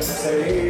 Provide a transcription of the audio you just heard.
say